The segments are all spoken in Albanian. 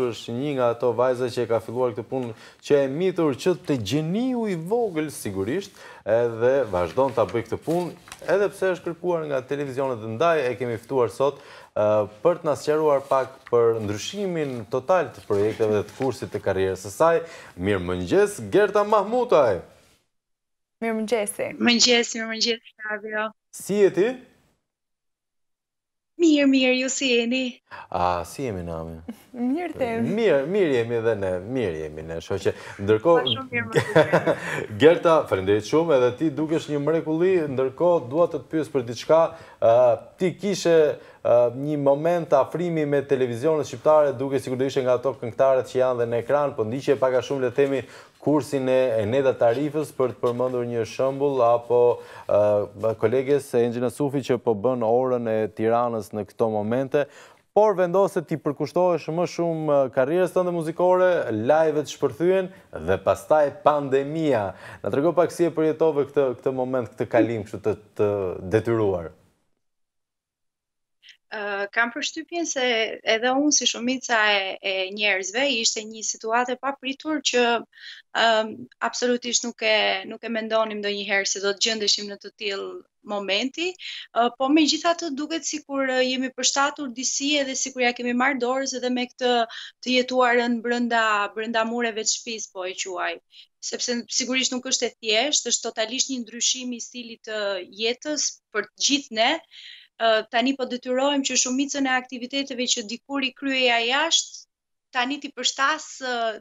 Kjo është nji nga ato vajza që e ka filluar këtë punë që e mitur që te gjeniu i vogël sigurisht edhe vazhdon ta bëjë këtë punë edhe pse është kërkuar nga televizionet dhe ndaj e kemi ftuar sot për të na sqaruar pak për ndryshimin total të projekteve dhe të kursit të karrierës së saj. Mirëmëngjes Gerta Mahmutaj. Mirëmëngjesi. Mëngjes, mirëmëngjes Flavio. Si je ti? Mirë, mirë, ju si jeni? A, si jemi në amin? Mirë të jemi. Mirë, mirë jemi dhe ne, mirë jemi ne, shoh që, ndërkohë... Pa shumë mirë më të jemi. Gerta, faleminderit shumë, edhe ti dukesh një mrekulli, ndërkohë, dua të të pyes për diçka, ti kishe një moment të afrimi me televizionet shqiptare, dukej sikur do ishe nga ato këngëtaret që janë dhe në ekran, pra po ndiqje pak a shumë le të themi kursin e Eneda Tarifës për të përmendur një shembull apo koleges Enxhi Nasufi që po bën orën e Tiranës në këto momente por vendose t'i përkushtohesh më shumë karrierës tënde muzikore, live-et shpërthyen dhe pastaj pandemia. Na trego pak si e përjetove këtë këtë moment, këtë kalim kështu të të detyruar. kam përshtypjen se edhe unë si shumica e, e njerëzve ishte një situatë e papritur që um, absolutisht nuk e nuk e mendonim ndonjëherë se do të gjendeshim në të tillë momenti, uh, po megjithatë duket sikur uh, jemi përshtatur disi edhe sikur ia kemi marrë dorës edhe me këtë të jetuarën brenda, brenda mureve të shpisë, po e quaj. sepse sigurisht nuk është e thjeshtë, është totalisht një ndryshim i stilit të jetës për të gjithë ne. Tani po detyrohem që shumicën e aktiviteteve që dikur i kryeja jashtë, tani t'i përshtas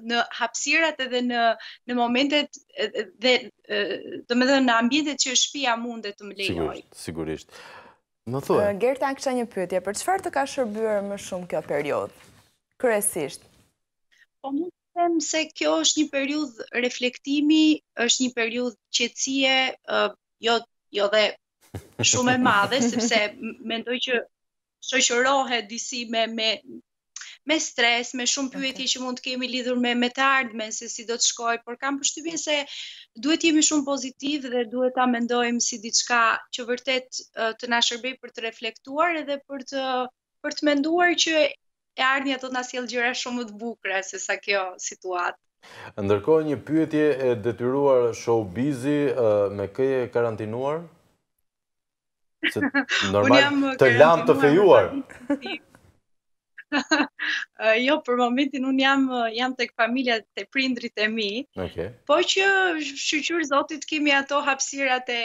në hapësirat edhe në në momentet dhe domethënë në ambientet që shtëpia mundet të më lejojë. Sigurisht, sigurisht. Më thuaj. Gerta kisha një pyetje, për çfarë të ka shërbyer më shumë kjo periudhë? Kryesisht. Po mund them se kjo është një periudhë reflektimi, është një periudhë qetësie, uh, jo jo dhe shumë e madhe sepse mendoj që shoqërohet disi me me me stres, me shumë pyetje që mund të kemi lidhur me me të ardhmen se si do të shkojë, por kam përshtypjen se duhet të jemi shumë pozitivë dhe duhet ta mendojmë si diçka që vërtet të na shërbejë për të reflektuar edhe për të uh, për të menduar që e ardhmja do të na sjellë gjëra shumë më të bukura sesa kjo situatë. Ndërkohë një pyetje e detyruar showbizi me kë je karantinuar? Normal të lamë të fejuar. jo, për momentin unë jam, jam tek familja te prindërit e mi, okay. po që shyqyr zotit kemi ato hapësirat e,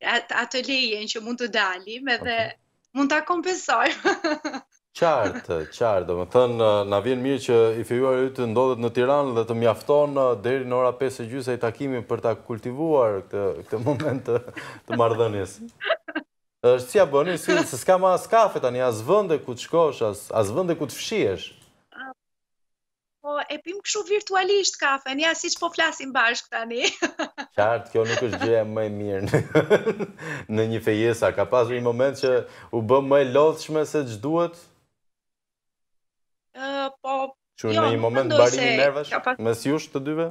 atë atë lejen që mund të dalim edhe okay. mund ta kompensojmë. qartë, qartë, domethënë, na vjen mirë që i fejuari yt ndodhet në Tiranë dhe të mjafton deri në ora 5 e gjysë takimi për ta kultivuar këtë, këtë moment të, të marrëdhënies. është si ia bëni, si, se s'ka më as kafe tani, as vende ku të shkosh, as, as vende ku të fshihesh. Po, e pim këshu virtualisht kafen, ja, siç po flasim bashkë tani. Qartë, kjo nuk është gjëja më e mirë në një fejesa. Ka pasur një moment që u bë më e lodhshme seç duhet? Po, jo, në një moment barimi nervash, mes jush të dyve?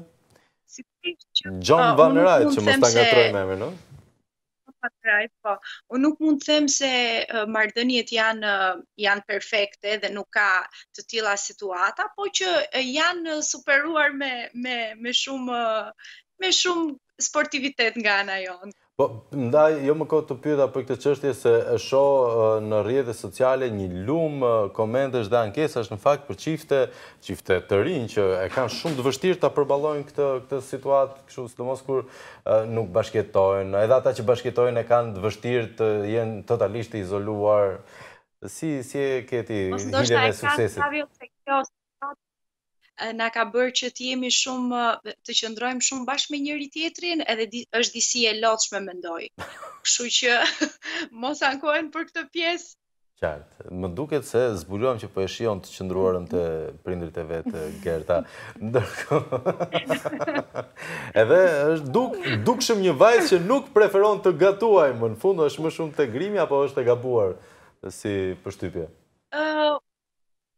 John Van Rajt, që më sta nga trojnë e mirë, në? Patraj, po. Unë nuk mund të them se marrëdhëniet janë janë perfekte dhe nuk ka të tilla situata, po që janë superuar me me me shumë me shumë sportivitet nga ana jonë. Po, ndaj, jo më kot të pyeta për këtë çështje se shoh në rrjete sociale një lumë komentesh dhe ankesash në fakt për çifte, çifte të rinj që e kanë shumë të vështirë ta përballojnë këtë situatë Kështu, sidomos kur nuk bashkëjetojnë, edhe ata që bashkëjetojnë e kanë të vështirë të jenë totalisht të izoluar. Si si e ke ti idenë e suksesit? Mos ndoshta e kjo na ka bërë që të jemi shumë të qëndrojmë shumë bashkë me njëri-tjetrin, edhe di, është disi e lodhshme mendoj. Kështu që mos ankohen për këtë pjesë. Qartë. Më duket se zbuluam që po e shijon të qëndruarën te prindërit e vet, Gerta. Ndërko... Edhe është duk, dukshëm një vajzë që nuk preferon të gatuaj, më në fund është më shumë te grimi, apo është e gabuar si përshtypje?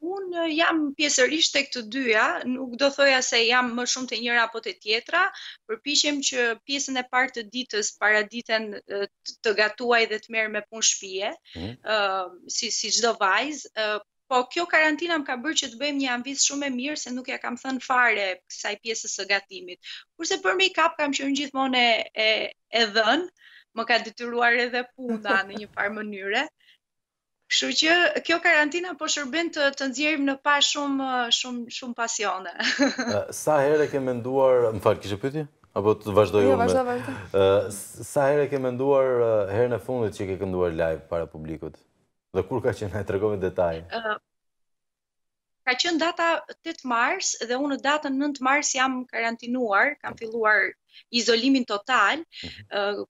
Unë eh, jam pjesërisht tek të dyja, nuk do thoja se jam më shumë te njëra apo te tjetra, përpiqem që pjesën e parë të ditës paraditen eh, të gatuaj dhe të merrem me punë shtëpie, mm. uh, si si çdo vajzë, uh, Po kjo karantina më ka bërë që të bëhem një amvisë shumë e mirë se nuk ia kam thënë fare kësaj pjesës së gatimit. Kurse për make up kam qenë gjithmonë e e, e dhënë, më ka detyruar edhe puna në një farë mënyre. Kështu që kjo karantina po shërben të të nxjerrim në pah shumë shumë shumë pasione. Sa herë e ke menduar, më fal, kishe pyetje? Apo të vazhdoj jo, unë? Jo, vazhdo, vazhdo. Sa herë e ke menduar herën e fundit që ke kënduar live para publikut? Dhe kur ka qenë, ai tregoje detaj. ka qenë data 8 mars dhe unë në datën 9 mars jam karantinuar, kam filluar izolimin total. Mhm.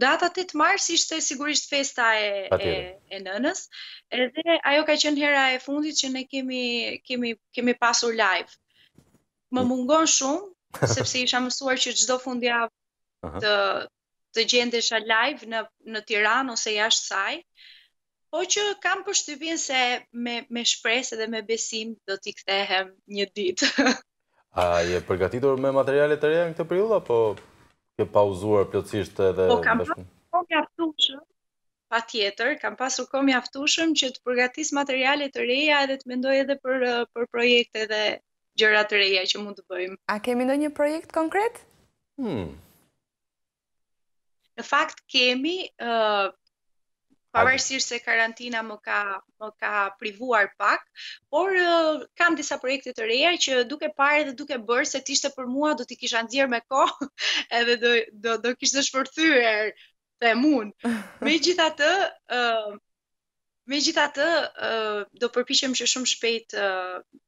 Data 8 mars ishte sigurisht festa e e, e nënës, edhe ajo ka qenë hera e fundit që ne kemi kemi kemi pasur live. Më mm. mungon shumë sepse isha mësuar që çdo fundjavë të të gjendesha live në në Tiranë ose jashtë saj, po që kam përshtypjen se me me shpresë dhe me besim do t'i kthehem një ditë. A je përgatitur me materiale të reja në këtë periudhë apo ke pauzuar plotësisht edhe Po kam pasur kohë mjaftueshëm, patjetër, kam pasur kohë mjaftueshëm që të përgatis materiale të reja edhe të mendoj edhe për për projekte dhe gjëra të reja që mund të bëjmë. A kemi ndonjë projekt konkret? Hmm. Në fakt kemi ë uh, pavarësisht se karantina më ka më ka privuar pak, por uh, kam disa projekte të reja që duke parë dhe duke bërë se të ishte për mua do t'i kisha nxjerr me kohë, edhe do do do kishte shpërthyer them unë. Megjithatë, ë uh, Megjithatë, do përpiqem që shumë shpejt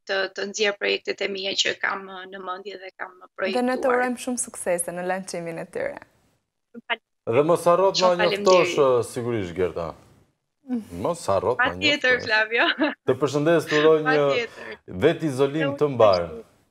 të të nxjerr projektet e mia që kam në mendje dhe kam projektuar. Dhe ne të urojmë shumë suksese në lançimin e tyre. Dhe mos harro të na njoftosh sigurisht Gerta. Mos harro të na njoftosh. Patjetër Flavio. Të përshëndes, të uroj një vetizolim të mbarë.